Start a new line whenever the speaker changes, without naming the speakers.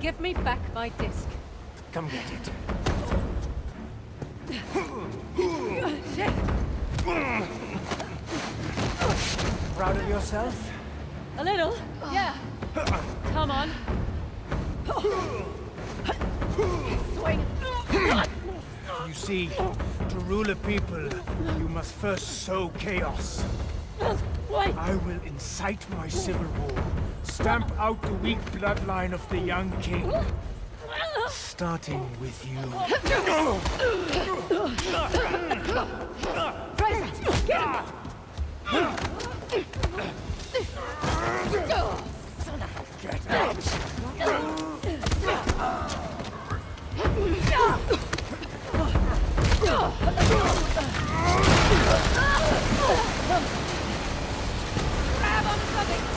Give me back my disc.
Come get it. Proud of yourself?
A little, yeah.
You see, to rule a people, you must first sow chaos.
Wait.
I will incite my civil war, stamp out the weak bloodline of the young king, starting with you.
Frazer, get him! Grab onto something!